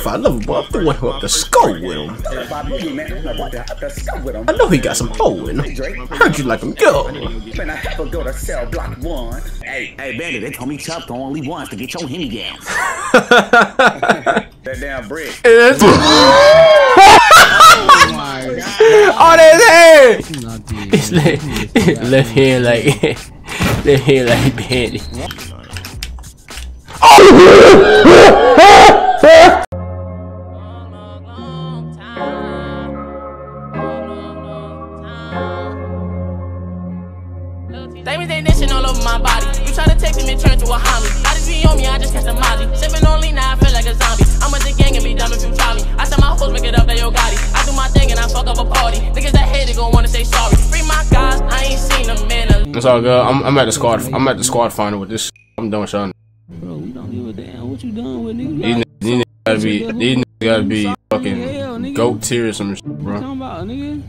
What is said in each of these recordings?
certified lover boy. I'm the one who up the skull with him. I know he got some hole in him. Heard you like him, yo. Man, I have to go to cell block one. Hey, hey, Bandit, they told me Chuck the only ones to get your Henny gas. that damn brick. oh, that's hair! It's like, left hand like, left hand like Bandit. Diamonds It's all good. I'm, I'm at the squad. I'm at the squad final with this. I'm done with y'all. Bro, we don't give a damn. What you done with niggas- these niggas gotta be. These niggas gotta be fucking goat tier or some shit, What you talking about, nigga?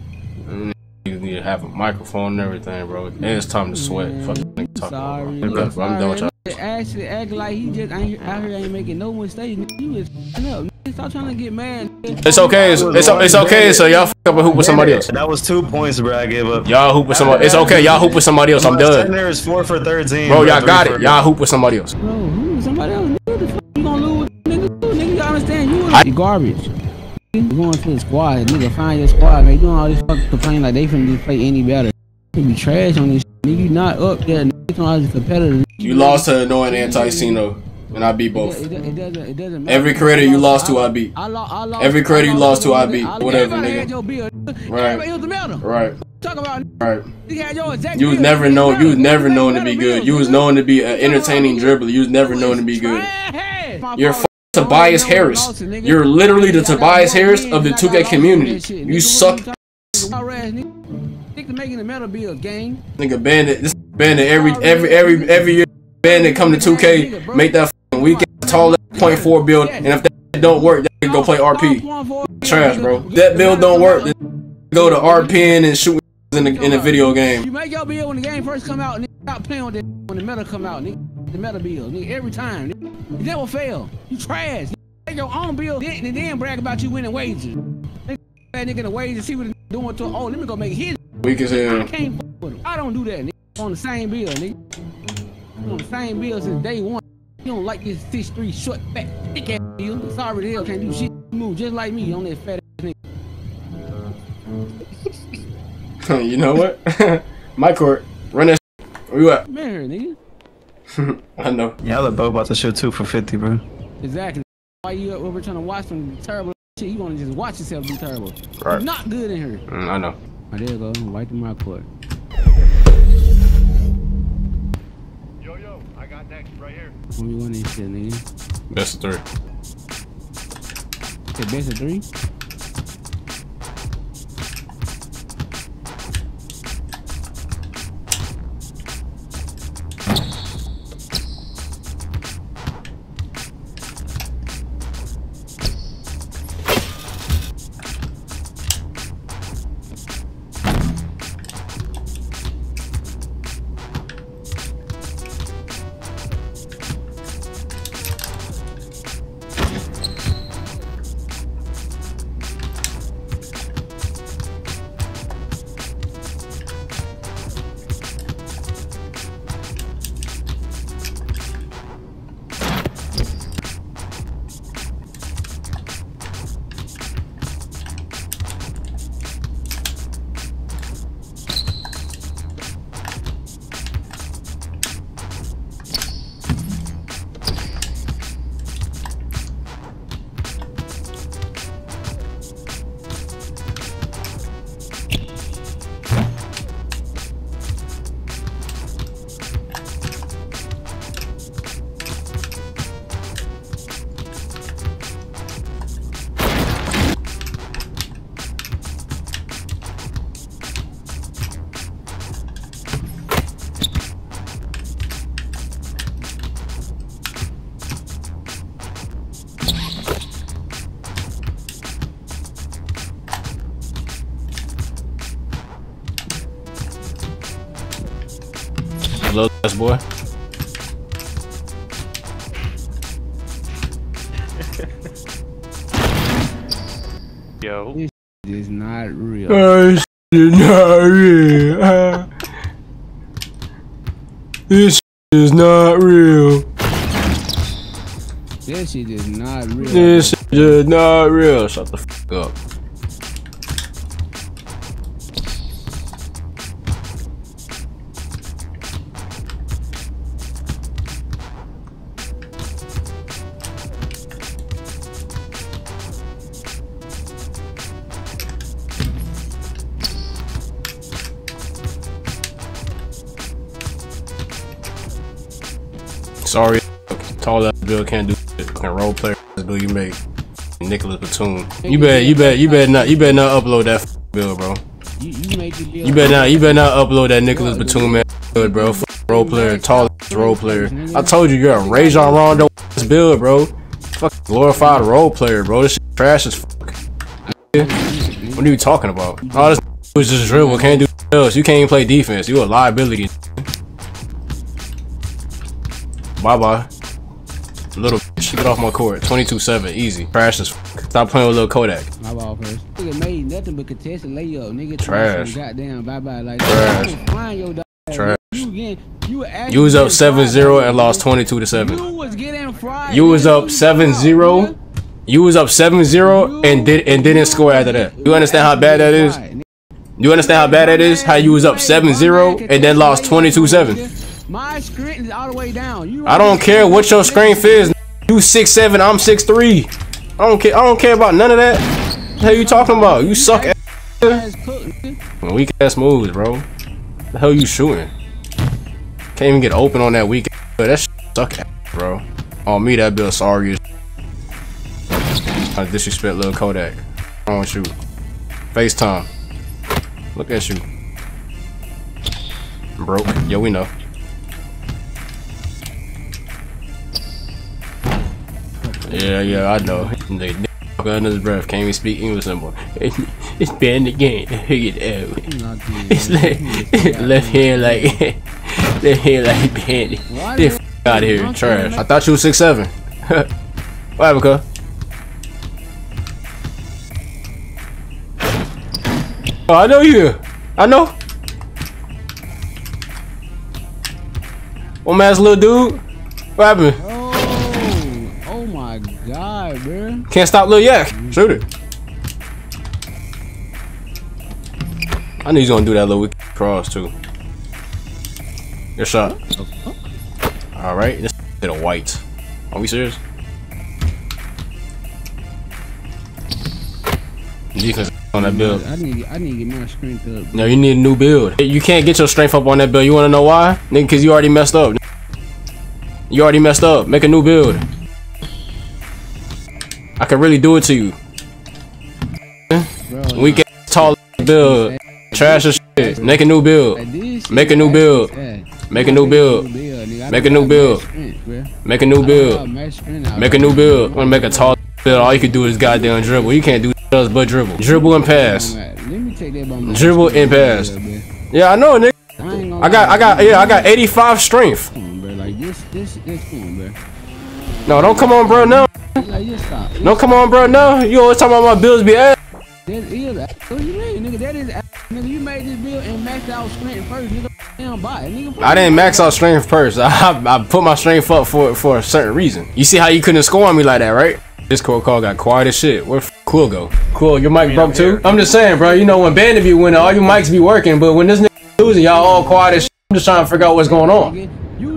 Niggas need to have a microphone and everything, bro. And it's time to sweat. Fuck that nigga talking about, bro. Bro. I'm done with y'all. Actually, act like he just ain't out here ain't making no mistakes. You was up. Stop trying to get mad. It's okay. It's, it's, it's okay. So y'all fuck up and hoop with somebody else. That was two points, bro. I gave up. Y'all hoop with somebody. It's okay. Y'all hoop with somebody else. I'm done. There is four for thirteen. Bro, y'all got it. Y'all hoop with somebody else. Bro, who? Somebody else. What the fuck you gonna lose? with Nigga, nigga, you understand? You was garbage. You going to the squad, nigga. Find your squad, man. You doing all this fucking complaining like they finna just play any better. You be trash on this. Nigga, you not up there. Nigga, this competitive. You lost to annoying anti-Cino, and I beat both. It, it, it doesn't. It doesn't matter. Every creator you lost to, I beat. I I lost. Every creator you lost to, I beat. Whatever, nigga. Right. Everybody was the medal. Right, Talk about. right. You had your exact You was never known. You was never known to be good. You was known to be an entertaining dribbler. You was never known to be good. You're f- Tobias Harris. You're literally the Tobias Harris of the 2K community. You suck, To making the metal bill, gang. nigga. Bandit. This bandit every every every every year. Bandit come to 2K, make that weekend tall point four build, and if that don't work, then go play RP. Trash, bro. That build don't work. Then go to RPN and shoot in the in a video game. You make your bill when the game first come out, nigga. Stop playing with it when the metal come out, nigga. The metal bill, nigga. Every time, nigga. You never fail. You trash. You make your own bill, then, and then brag about you winning wages. Nigga, that nigga in the wages, see what doing to. Oh, let me go make his. Weak as hell. I can't fuck with him. I don't do that, nigga. On the same bill, nigga. On the same bill since day one. You don't like this six three short fat thick ass bill. Sorry the hell can't do shit. Move just like me on that fat ass nigga. you know what? My court. Run that. Where you at? Man, nigga. I know. Y'all are both about to shoot two for fifty, bro. Exactly. Why you up over trying to watch some terrible shit? You want to just watch yourself do terrible. Right. You're not good in here. Mm, I know. Oh, there you go. Right to my court. Yo, yo, I got next right here. When we win this shit, nigga. Best of three. Okay, best of three. Little ass boy. Yo. It's not real. This is not real. This is not real. That shit is not real. This is not real. Shut the fuck up. Tall ass Bill can't do shit. Can role play do you make? Nicolas Batum. You better, you better, you better not, you better not upload that bill, bro. You, you made the bill. You better not, you better not upload that Nicolas Batum man, good, bro. F- role player, tall role player. I told you, you're a Rajon Rondo build, bro. Fuck glorified role player, bro. This trash as fuck. What are you talking about? All this was just dribble, can't do else. You can't even play defense. You a liability. Bye bye. Little bitch, get off my court. 22-7, easy. Trash as fuck. Stop playing with little Kodak. My ball first. Nigga made nothing but contest a layup. Nigga Trash. Goddamn, bye bye. Like Trash. you was flying your dog. Trash. You again. You, You was up getting 7-0 and lost 22 to 7. You was getting fried. You was up 7-0. You was up 7-0 and did and didn't score after that. You understand how bad that is? You understand how bad that is? How you was up 7-0 and then lost 22-7. My screen is all the way down. You I don't care what your screen is. You six seven, I'm 6'3". I don't care. I don't care about none of that. What the hell you talking about? You suck ass. Ass cook, nigga. Weak ass moves, bro. The hell you shooting? Can't even get open on that weak. Ass. That suck ass, bro. On me, that bill sorry as. I disrespect little Kodak. Wrong with you? FaceTime. Look at you. Broke. Yo, we know. Yeah, yeah, I know. The fuck under his breath can't even speak English anymore. It's banned again. Look at that. Not the- It's like left hand like left hand like banned. Why Get the- out of here, trash. I thought you was six seven. what happened, cuz? Oh, I know you. I know. One man's little dude. What happened? Can't stop Lil Yak. Shoot it. I knew he's gonna do that little wicked cross too. Good shot. Alright, this hit a white. Are we serious? Defense on that build. I need, I need to get my strength up. No, you need a new build. You can't get your strength up on that build. You wanna know why? Nigga, cause you already messed up. You already messed up. Make a new build. I can really do it to you. Bro, We get tall build. Trash as shit. Make a new build. like this shit Make a new build. Make a new build. Make a new build. much strength, bro. Make a new build. got much strength out Make a new build. I'm gonna make a tall build. All you can do is goddamn dribble. You can't do else but dribble. Dribble and pass. Let me take that by my Dribble and pass. a little bit. Yeah, I know, nigga. I ain't gonna I got, I got, yeah, I got 85 strength. No, don't come on, bro. No, Like just stop. No, come on, bro. No, you always talking about my bills be ass. That is, uh, what you mean, nigga? That is, ass. nigga. You made this bill and maxed out strength first, nigga. Damn, buy it, nigga. I didn't max out strength first. I, I put my strength up for for a certain reason. You see how you couldn't score on me like that, right? This cold call got quiet as shit. Where Cool go? Cool, your mic broke too? I'm just saying, bro. You know when Bandit be winning, all your mics be working, but when this nigga losing, y'all all quiet as shit. I'm just trying to figure out what's going on.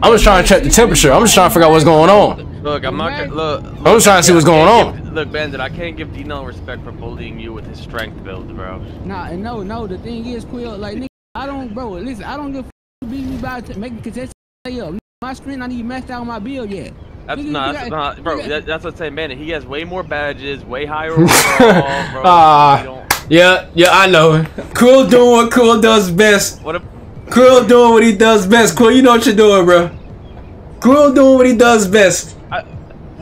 I'm just trying to check the temperature. I'm just trying to figure out what's going on. Look, I'm not gonna look. I'm just trying to see what's going on. Look, Bandit, I can't give Dino respect for bullying you with his strength build, bro. Nah, and no, no. The thing is, Quill, like, nigga, I don't, bro. Listen, I don't give a f- you beat me by t- making contested lay up. My strength, I need maxed out my bill yet. That's Nigga, not, you that's got- not, bro. got- That, that's what I'm saying, Bandit. He has way more badges, way higher overall, bro. Ah. You Yeah, yeah, I know. Cool doing what Cool does best. What if? Quill doing what he does best. Quill, you know what you're doing, bro. Quill doing what he does best.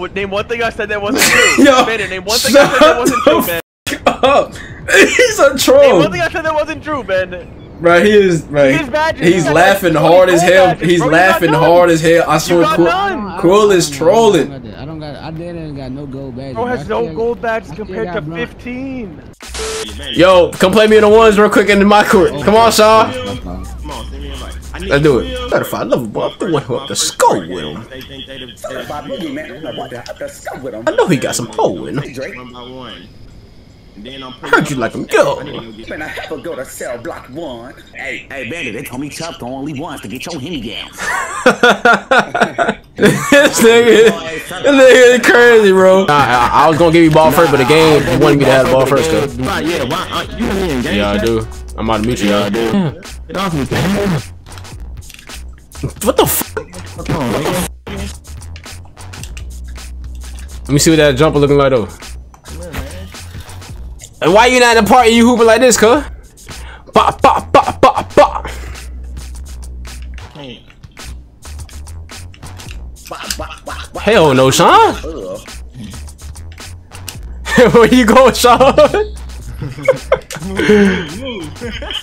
I, what, name one thing I said that wasn't true. Yo, Bandit, name one thing I said that wasn't true, man. Bandit. up. He's a troll. Name troll. one thing I said that wasn't true, man. Right, he is right. His badges, He's laughing like hard as hell. badges, He's bro. Laughing hard as hell. I swear, got Quill. Quill is trolling. I don't got, I didn't got no gold badge. Bro has I no still- gold badges compared to bronze. 15. Yo, come play me in the ones real quick in my court. Oh, come on, Shaw. Come on, send me a invite. I need Let's do it. real- 35 level, boy. I'm him up the skull with him. They think they the- they Certified boogie. I'm like, what the hell? Let's with him. I know he got some hole in him. Drake. one by one. And then I'm Heard you like him, go. I need to go get- Man, I have to go to cell block one. Hey, hey, Bandit, they told me Chuck the only ones to get your hemi gas. this nigga, this nigga is crazy, bro. I, I, I was gonna give you ball first, but the game wanted me to have the ball first, cuz. Right, yeah, why? Uh, you in here, gang? Yeah, I do. I'm about to meet you. Yeah, What the f? On. Let me see what that jumper looking like, though. And why you not in the party? You hooping like this, ba ba. Hell no, Sean. Where you going, Sean?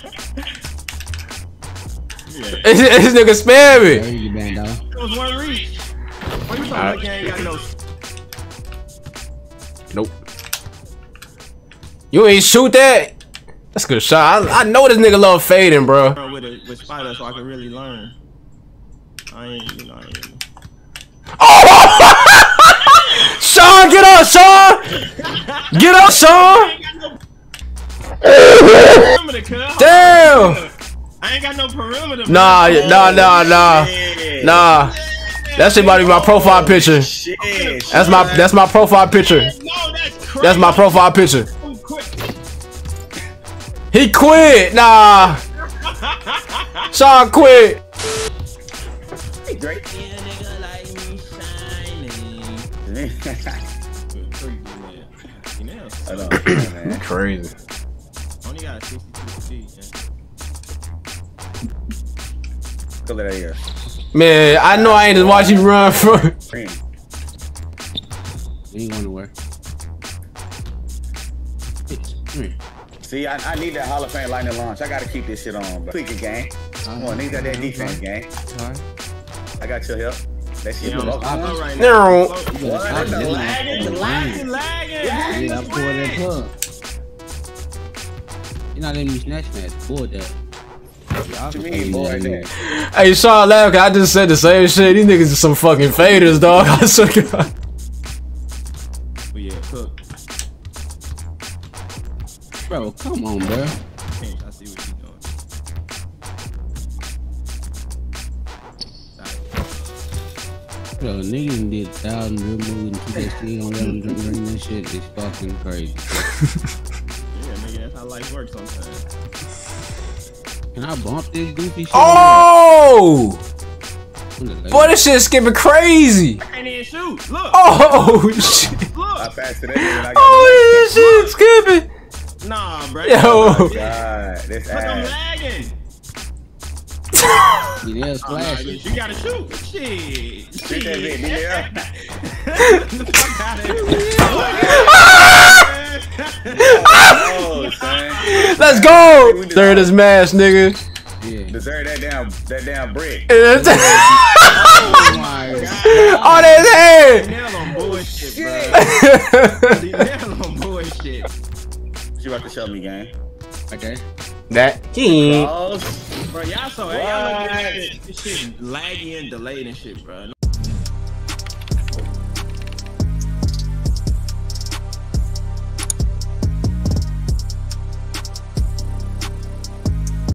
this nigga spam me. There you. It was one reach. What you talking Alright. about? Gang got no. Nope. You ain't shoot that. That's a good shot. I, I know this nigga love fading, bro. Bro, with a, with spider, so I can really learn. I ain't, you know, I ain't. Sean, get up, Sean. Get up, Sean. Perimeter, cuz. Damn. I ain't got no. Nah, nah, nah, nah, nah. That shit about to be my profile picture. Shit. That's my that's my profile picture. No, that's. That's my profile picture. He quit. Nah. Sean quit. Hey, Drake. Hold on, man. Crazy. Only got a 62 feet. Look at that here. Man, I know I ain't just watch you run for. Green. You ain't going nowhere. Come. See, I, I need that Hall of Fame lightning launch. I gotta keep this shit on, bro. Tweak it, gang. Come on, niggas got that defense, gang. Alright. I got your help. That shit Yeah, was I'm low. stop right No. now. You What? gotta stop The it. Lagging, lagging, lagging. Yeah, I pulled that plug. You're not letting me snatch that. Pulled that. Yeah, What you can mean, pull boy? that. That? Hey, Sean laugh 'cause I just said the same shit. These niggas are some fucking faders, dog. I swear to God. But yeah, cook. Bro, come on, bro. I see what you doing. Bro, niggas did thousand dribbles and keep that shit on them drinking that shit. It's fucking crazy. Yeah, nigga, that's how life works sometimes. Can I bump this goofy shit? Oh, on the- on boy, this shit skipping crazy. Can't even shoot. Look, Oh shit. I look. passed it that nigga. and I Oh, this shit skipping. Nah, bro. Yo. Oh, God, this Look, I'm lagging. Yeah, Oh, nah, splash. you, you gotta shoot. Shit. Shoot that bitch, nigga. Fuck out of Oh. Let's go. Third is mash, nigga. Yeah. Deserve that damn, that damn brick. oh, my god. that's head. Nail on bullshit, bro. Shit. Nail on bullshit. What you about to show me, gang? Okay. that. King. Oh, Bro, y'all so hey, y'all look at this shit laggy and delayed and shit, bro.